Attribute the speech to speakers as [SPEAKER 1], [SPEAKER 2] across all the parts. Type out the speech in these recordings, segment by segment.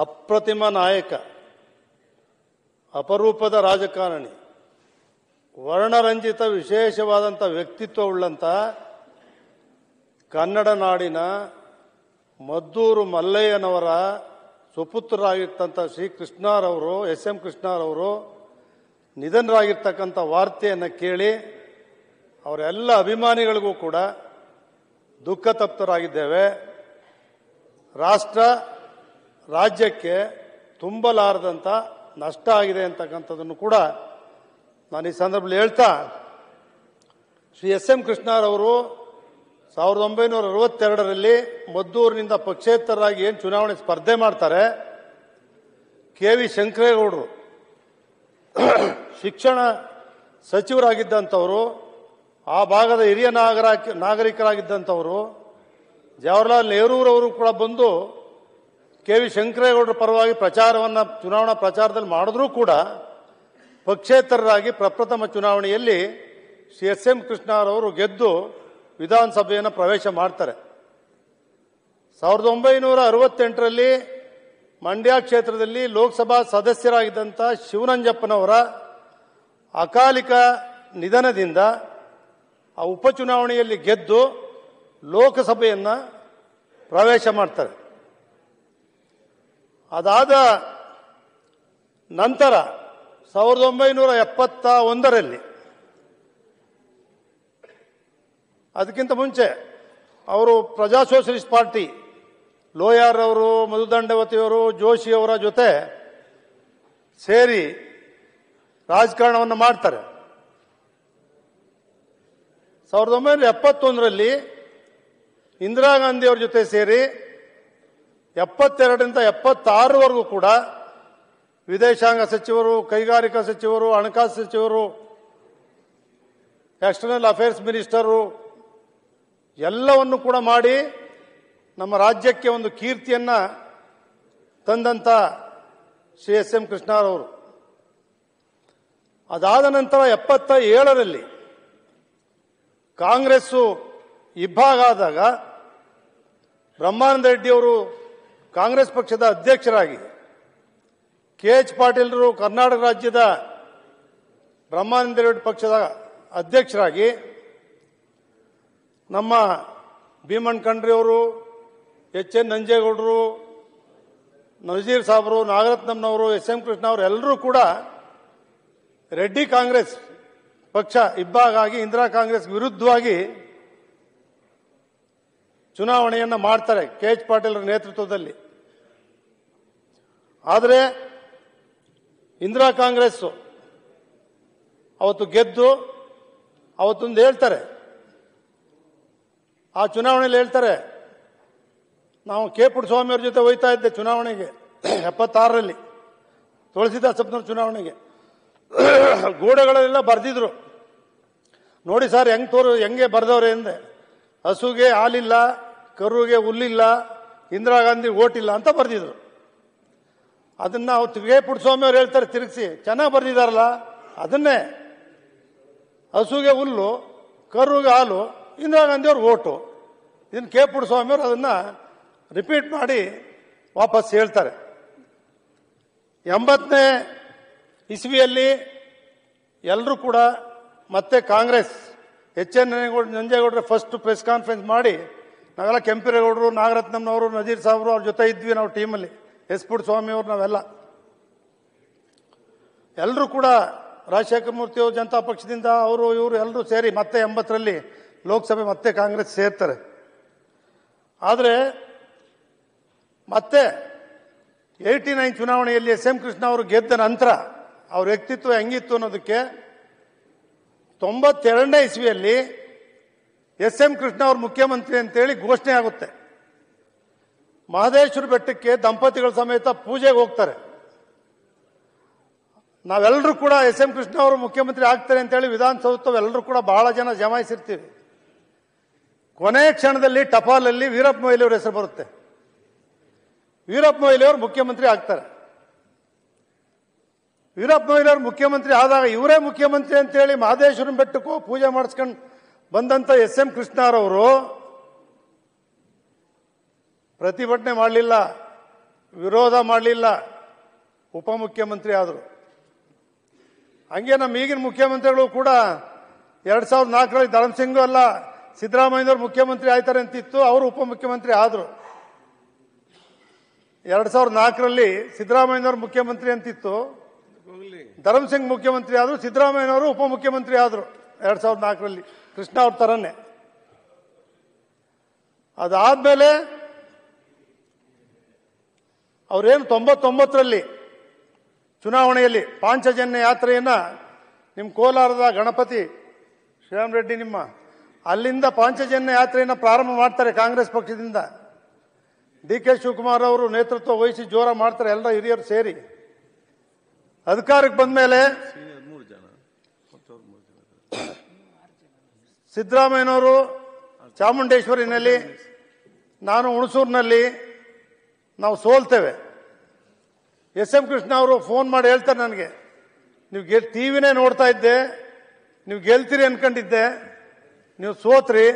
[SPEAKER 1] ಅಪ್ರತಿಮ ನಾಯಕ, ಅಪರೂಪದ ರಾಜಕಾರಣಿ, ವರ್ಣರಂಜಿತ ವಿಶೇಷವಾದಂಥ ವ್ಯಕ್ತಿತ್ವವುಳ್ಳಂಥ ಕನ್ನಡ ನಾಡಿನ ಮದ್ದೂರು ಮಲ್ಲಯ್ಯನವರ ಸುಪುತ್ರರಾಗಿರ್ತಂಥ ಶ್ರೀ ಕೃಷ್ಣರವರು ಎಸ್ ಎಂ ಕೃಷ್ಣರವರು ನಿಧನರಾಗಿರ್ತಕ್ಕಂಥ ವಾರ್ತೆಯನ್ನು ಕೇಳಿ ಅವರೆಲ್ಲ ಅಭಿಮಾನಿಗಳಿಗೂ ಕೂಡ ದುಃಖ ತಪ್ತರಾಗಿದ್ದೇವೆ ರಾಷ್ಟ್ರ ರಾಜ್ಯಕ್ಕೆ ತುಂಬಲಾರದಂಥ ನಷ್ಟ ಆಗಿದೆ ಅಂತಕ್ಕಂಥದ್ದನ್ನು ಕೂಡ ನಾನು ಈ ಸಂದರ್ಭದಲ್ಲಿ ಹೇಳ್ತಾ, ಶ್ರೀ ಎಸ್ ಎಂ ಕೃಷ್ಣರವರು ಸಾವಿರದ ಒಂಬೈನೂರ ಅರವತ್ತೆರಡರಲ್ಲಿ ಮದ್ದೂರಿನಿಂದ ಪಕ್ಷೇತರರಾಗಿ ಏನು ಚುನಾವಣೆ ಸ್ಪರ್ಧೆ ಮಾಡ್ತಾರೆ, ಕೆ ವಿ ಶಂಕರೇಗೌಡರು, ಶಿಕ್ಷಣ ಸಚಿವರಾಗಿದ್ದಂಥವರು, ಆ ಭಾಗದ ಹಿರಿಯ ನಾಗರ ನಾಗರಿಕರಾಗಿದ್ದಂಥವರು, ಜವಾಹರ್ಲಾಲ್ ನೆಹರೂರವರು ಕೂಡ ಬಂದು ಕೆ ವಿ ಶಂಕರೇಗೌಡರ ಪರವಾಗಿ ಪ್ರಚಾರವನ್ನು, ಚುನಾವಣಾ ಪ್ರಚಾರದಲ್ಲಿ ಮಾಡಿದ್ರೂ ಕೂಡ ಪಕ್ಷೇತರರಾಗಿ ಪ್ರಪ್ರಥಮ ಚುನಾವಣೆಯಲ್ಲಿ ಸಿ ಎಸ್ ಎಂ ಕೃಷ್ಣರವರು ಗೆದ್ದು ವಿಧಾನಸಭೆಯನ್ನು ಪ್ರವೇಶ ಮಾಡ್ತಾರೆ. ಸಾವಿರದ ಒಂಬೈನೂರ ಅರವತ್ತೆಂಟರಲ್ಲಿ ಮಂಡ್ಯ ಕ್ಷೇತ್ರದಲ್ಲಿ ಲೋಕಸಭಾ ಸದಸ್ಯರಾಗಿದ್ದಂಥ ಶಿವನಂಜಪ್ಪನವರ ಅಕಾಲಿಕ ನಿಧನದಿಂದ ಆ ಉಪಚುನಾವಣೆಯಲ್ಲಿ ಗೆದ್ದು ಲೋಕಸಭೆಯನ್ನು ಪ್ರವೇಶ ಮಾಡ್ತಾರೆ. ಅದಾದ ನಂತರ ಸಾವಿರದ ಒಂಬೈನೂರ ಎಪ್ಪತ್ತ ಒಂದರಲ್ಲಿ, ಅದಕ್ಕಿಂತ ಮುಂಚೆ ಅವರು ಪ್ರಜಾ ಸೋಷಲಿಸ್ಟ್ ಪಾರ್ಟಿ, ಲೋಯಾರ್ ಅವರು ಮಧುದಂಡವತಿಯವರು ಜೋಶಿಯವರ ಜೊತೆ ಸೇರಿ ರಾಜಕಾರಣವನ್ನು ಮಾಡ್ತಾರೆ. ಸಾವಿರದ ಒಂಬೈನೂರ ಎಪ್ಪತ್ತೊಂದರಲ್ಲಿ ಇಂದಿರಾ ಗಾಂಧಿಯವರ ಜೊತೆ ಸೇರಿ ಎಪ್ಪತ್ತೆರಡರಿಂದ ಎಪ್ಪತ್ತಾರವರೆಗೂ ಕೂಡ ವಿದೇಶಾಂಗ ಸಚಿವರು, ಕೈಗಾರಿಕಾ ಸಚಿವರು, ಹಣಕಾಸು ಸಚಿವರು ಎಕ್ಸ್ಟರ್ನಲ್ ಅಫೇರ್ಸ್ ಮಿನಿಸ್ಟರು ಎಲ್ಲವನ್ನು ಕೂಡ ಮಾಡಿ ನಮ್ಮ ರಾಜ್ಯಕ್ಕೆ ಒಂದು ಕೀರ್ತಿಯನ್ನ ತಂದಂತ ಶ್ರೀ ಎಸ್ ಎಂ ಕೃಷ್ಣರವರು ಅದಾದ ನಂತರ ಎಪ್ಪತ್ತ ಏಳರಲ್ಲಿ ಕಾಂಗ್ರೆಸ್ಸು ಇಬ್ಬಾಗಾದಾಗ ಬ್ರಹ್ಮಾನಂದ ರೆಡ್ಡಿಯವರು ಕಾಂಗ್ರೆಸ್ ಪಕ್ಷದ ಅಧ್ಯಕ್ಷರಾಗಿ ಕೆ ಎಚ್ ಪಾಟೀಲರು ಕರ್ನಾಟಕ ರಾಜ್ಯದ ಬ್ರಹ್ಮಾನಂದ ರೆಡ್ಡಿ ಪಕ್ಷದ ಅಧ್ಯಕ್ಷರಾಗಿ ನಮ್ಮ ಭೀಮಣ್ಣ ಖಂಡ್ರಿಯವರು ಎಚ್ ಎನ್ ನಂಜೇಗೌಡರು, ನಜೀರ್ ಸಾಬ್ರು, ನಾಗರತ್ನಂನವರು, ಎಸ್ ಎಂ ಕೃಷ್ಣ ಅವರು ಎಲ್ಲರೂ ಕೂಡ ರೆಡ್ಡಿ ಕಾಂಗ್ರೆಸ್ ಪಕ್ಷ ಇಬ್ಬಾಗಾಗಿ ಇಂದಿರಾ ಕಾಂಗ್ರೆಸ್ ವಿರುದ್ಧವಾಗಿ ಚುನಾವಣೆಯನ್ನು ಮಾಡ್ತಾರೆ ಕೆ ಎಚ್ ಪಾಟೀಲರ ನೇತೃತ್ವದಲ್ಲಿ. ಆದರೆ ಇಂದಿರಾ ಕಾಂಗ್ರೆಸ್ ಅವತ್ತು ಗೆದ್ದು ಅವತ್ತೊಂದು ಹೇಳ್ತಾರೆ. ಆ ಚುನಾವಣೆಯಲ್ಲಿ ಹೇಳ್ತಾರೆ, ನಾವು ಕೆ ಪುಟ್ಟಸ್ವಾಮಿಯವ್ರ ಜೊತೆ ಹೋಯ್ತಾ ಇದ್ದೆ ಚುನಾವಣೆಗೆ, ಎಪ್ಪತ್ತಾರರಲ್ಲಿ ತುಳಸಿದಾಸಪ್ಪನವ್ರ ಚುನಾವಣೆಗೆ. ಗೋಡೆಗಳಲ್ಲೆಲ್ಲ ಬರೆದಿದ್ರು. ನೋಡಿ ಸರ್, ಹೆಂಗ್ ತೋರು, ಹೆಂಗೆ ಬರೆದವ್ರೆ ಎಂದೆ ಹಸುಗೆ ಹಾಲಿಲ್ಲ, ಕರುಗೆ ಹುಲ್ಲಿಲ್ಲ, ಇಂದಿರಾ ಗಾಂಧಿ ಓಟಿಲ್ಲ ಅಂತ ಬರೆದಿದ್ರು. ಅದನ್ನ ಅವತ್ತು ಕೆ ಪುಟ್ಟಸ್ವಾಮಿ ಅವ್ರು ಹೇಳ್ತಾರೆ, ತಿರುಗಿಸಿ. ಚೆನ್ನಾಗಿ ಬರೆದಿದ್ದಾರಲ್ಲ ಅದನ್ನೇ. ಹಸುಗೆ ಹುಲ್ಲು, ಕರುಗೆ ಹಾಲು, ಇಂದಿರಾ ಗಾಂಧಿ ಅವ್ರ ಓಟು. ಇದನ್ನು ಕೆ ಪುಟ್ಟಸ್ವಾಮಿ ಅವರು ಅದನ್ನ ರಿಪೀಟ್ ಮಾಡಿ ವಾಪಸ್ ಹೇಳ್ತಾರೆ. ಎಂಬತ್ತನೇ ಇಸ್ವಿಯಲ್ಲಿ ಎಲ್ಲರೂ ಕೂಡ ಮತ್ತೆ ಕಾಂಗ್ರೆಸ್ ಎಚ್ ಎನ್ ನಂಜೇಗೌಡರ ಫಸ್ಟ್ ಪ್ರೆಸ್ ಕಾನ್ಫರೆನ್ಸ್ ಮಾಡಿ, ನಾವೆಲ್ಲ ಕೆಂಪೇಗೌಡರು ನಾಗರತ್ನಂನವರು ನಜೀರ್ ಸಾಬ್ರು ಅವ್ರ ಜೊತೆ ಇದ್ವಿ ನಾವು ಟೀಮಲ್ಲಿ. ಎಸ್ ಸ್ವಾಮಿ ಅವರು ನಾವೆಲ್ಲ. ಎಲ್ಲರೂ ಕೂಡ ರಾಜಶೇಖರ ಮೂರ್ತಿ ಅವರು, ಜನತಾ ಪಕ್ಷದಿಂದ ಅವರು, ಇವರು ಎಲ್ಲರೂ ಸೇರಿ ಮತ್ತೆ ಎಂಬತ್ತರಲ್ಲಿ ಲೋಕಸಭೆ ಮತ್ತೆ ಕಾಂಗ್ರೆಸ್ ಸೇರ್ತಾರೆ. ಆದರೆ ಮತ್ತೆ ಏಯ್ಟಿ ನೈನ್ ಚುನಾವಣೆಯಲ್ಲಿ ಎಸ್ ಎಂ ಕೃಷ್ಣ ಅವರು ಗೆದ್ದ ನಂತರ ಅವ್ರ ವ್ಯಕ್ತಿತ್ವ ಹೆಂಗಿತ್ತು ಅನ್ನೋದಕ್ಕೆ ತೊಂಬತ್ತೆರಡನೇ ಇಸ್ವಿಯಲ್ಲಿ ಎಸ್ ಎಂ ಕೃಷ್ಣ ಅವರು ಮುಖ್ಯಮಂತ್ರಿ ಅಂತೇಳಿ ಘೋಷಣೆ ಆಗುತ್ತೆ. ಮಹದೇಶ್ವರ ಬೆಟ್ಟಕ್ಕೆ ದಂಪತಿಗಳ ಸಮೇತ ಪೂಜೆಗೆ ಹೋಗ್ತಾರೆ. ನಾವೆಲ್ಲರೂ ಕೂಡ ಎಸ್ ಎಂ ಕೃಷ್ಣ ಅವರು ಮುಖ್ಯಮಂತ್ರಿ ಆಗ್ತಾರೆ ಅಂತೇಳಿ ವಿಧಾನಸೌಧವೆಲ್ಲರೂ ಕೂಡ ಬಹಳ ಜನ ಜಮಾಯಿಸಿರ್ತೀವಿ. ಕೊನೆ ಕ್ಷಣದಲ್ಲಿ ಟಪಾಲಲ್ಲಿ ವೀರಪ್ಪ ಮೊಯ್ಲಿ ಅವ್ರ ಹೆಸರು ಬರುತ್ತೆ. ವೀರಪ್ಪ ಮೊಯ್ಲಿ ಅವರು ಮುಖ್ಯಮಂತ್ರಿ ಆಗ್ತಾರೆ. ವೀರಪ್ಪ ಮೊಯ್ಲಿ ಮುಖ್ಯಮಂತ್ರಿ ಆದಾಗ ಇವರೇ ಮುಖ್ಯಮಂತ್ರಿ ಅಂತೇಳಿ ಮಹದೇಶ್ವರನ ಬೆಟ್ಟಕ್ಕೂ ಪೂಜೆ ಮಾಡಿಸ್ಕೊಂಡು ಬಂದಂತ ಎಸ್ ಎಂ ಕೃಷ್ಣರವರು ಪ್ರತಿಭಟನೆ ಮಾಡಲಿಲ್ಲ, ವಿರೋಧ ಮಾಡಲಿಲ್ಲ, ಉಪಮುಖ್ಯಮಂತ್ರಿ ಆದರು. ಹಂಗೆ ನಮ್ಮ ಈಗಿನ ಮುಖ್ಯಮಂತ್ರಿಗಳು ಕೂಡ ಎರಡ್ ಸಾವಿರದ ನಾಲ್ಕರಲ್ಲಿ ಧರ್ಮಸಿಂಗು ಅಲ್ಲ ಸಿದ್ದರಾಮಯ್ಯವರು ಮುಖ್ಯಮಂತ್ರಿ ಆಯ್ತಾರೆ ಅಂತಿತ್ತು, ಅವರು ಉಪಮುಖ್ಯಮಂತ್ರಿ ಆದರು. ಎರಡ್ ಸಾವಿರದ ನಾಲ್ಕರಲ್ಲಿ ಸಿದ್ದರಾಮಯ್ಯವರು ಮುಖ್ಯಮಂತ್ರಿ ಅಂತಿತ್ತು. ಧರ್ಮಸಿಂಗ್ ಮುಖ್ಯಮಂತ್ರಿ ಆದರು ಸಿದ್ದರಾಮಯ್ಯನವರು ಉಪಮುಖ್ಯಮಂತ್ರಿ ಆದರು, ಎರಡ್ ಸಾವಿರದ ನಾಲ್ಕರಲ್ಲಿ. ಕೃಷ್ಣ ಅವ್ರ ತರನ್ನೇ ಅದಾದ್ಮೇಲೆ, ಅವರೇನು ತೊಂಬತ್ತೊಂಬತ್ತರಲ್ಲಿ ಚುನಾವಣೆಯಲ್ಲಿ ಪಾಂಚಜನ್ಯ ಯಾತ್ರೆಯನ್ನು ನಿಮ್ಮ ಕೋಲಾರದ ಗಣಪತಿ ಶ್ರೀರಾಮ್ ರೆಡ್ಡಿ ನಿಮ್ಮ ಅಲ್ಲಿಂದ ಪಾಂಚಜನ್ಯ ಯಾತ್ರೆಯನ್ನು ಪ್ರಾರಂಭ ಮಾಡ್ತಾರೆ ಕಾಂಗ್ರೆಸ್ ಪಕ್ಷದಿಂದ. ಡಿ ಕೆ ಶಿವಕುಮಾರ್ ಅವರು ನೇತೃತ್ವ ವಹಿಸಿ ಜೋರ ಮಾಡ್ತಾರೆ, ಎಲ್ಲ ಹಿರಿಯರು ಸೇರಿ. ಅಧಿಕಾರಕ್ಕೆ ಬಂದ ಮೇಲೆ ಸಿದ್ದರಾಮಯ್ಯನವರು ಚಾಮುಂಡೇಶ್ವರಿನಲ್ಲಿ ನಾನು ಹುಣಸೂರಿನಲ್ಲಿ ನಾವು ಸೋಲ್ತೇವೆ. ಎಸ್ ಎಂ ಕೃಷ್ಣ ಅವರು ಫೋನ್ ಮಾಡಿ ಹೇಳ್ತಾರೆ ನನಗೆ ನೀವು ಗೆಲ್ ಟಿವಿನೇ ನೋಡ್ತಾ ಇದ್ದೆ ನೀವು ಗೆಲ್ತೀರಿ ಅನ್ಕೊಂಡಿದ್ದೆ ನೀವು ಸೋತ್ರಿ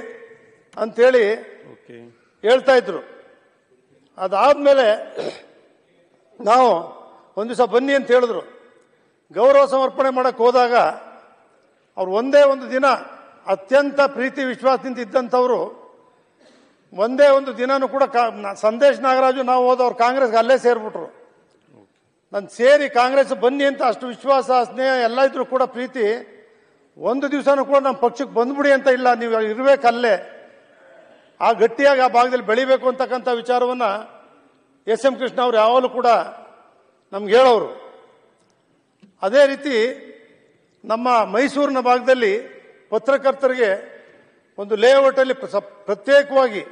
[SPEAKER 1] ಅಂತೇಳಿ
[SPEAKER 2] ಓಕೆ.
[SPEAKER 1] ಹೇಳ್ತಾ ಇದ್ರು. ಅದಾದ್ಮೇಲೆ ನಾವು ಒಂದು ದಿವಸ ಬನ್ನಿ ಅಂತ ಹೇಳಿದ್ರು. ಗೌರವ ಸಮರ್ಪಣೆ ಮಾಡಕ್ಕೆ ಹೋದಾಗ ಅವ್ರು ಒಂದೇ ಒಂದು ದಿನ ಅತ್ಯಂತ ಪ್ರೀತಿ, ವಿಶ್ವಾಸದಿಂದ ಇದ್ದಂಥವರು ಒಂದೇ ಒಂದು ದಿನನೂ ಕೂಡ ಸಂದೇಶ್ ನಾಗರಾಜು ನಾವು ಹೋದವ್ರು ಕಾಂಗ್ರೆಸ್ಗೆ ಅಲ್ಲೇ ಸೇರ್ಬಿಟ್ರು. ನಾನು ಸೇರಿ ಕಾಂಗ್ರೆಸ್ ಬನ್ನಿ ಅಂತ ಅಷ್ಟು ವಿಶ್ವಾಸ, ಸ್ನೇಹ ಎಲ್ಲ ಇದ್ರು ಕೂಡ ಪ್ರೀತಿ. ಒಂದು ದಿವಸನೂ ಕೂಡ ನಮ್ಮ ಪಕ್ಷಕ್ಕೆ ಬಂದ್ಬಿಡಿ ಅಂತ ಇಲ್ಲ, ನೀವು ಇರ್ಬೇಕಲ್ಲೇ. ಆ ಗಟ್ಟಿಯಾಗಿ ಆ ಭಾಗದಲ್ಲಿ ಬೆಳಿಬೇಕು ಅಂತಕ್ಕಂಥ ವಿಚಾರವನ್ನು ಎಸ್ ಎಂ ಕೃಷ್ಣ ಅವರು ಯಾವಾಗಲೂ ಕೂಡ ನಮ್ಗೆ ಹೇಳೋರು. ಅದೇ ರೀತಿ ನಮ್ಮ ಮೈಸೂರಿನ ಭಾಗದಲ್ಲಿ ಪತ್ರಕರ್ತರಿಗೆ ಒಂದು ಲೇಔಟಲ್ಲಿ ಪ್ರ- ಪ್ರತ್ಯೇಕವಾಗಿ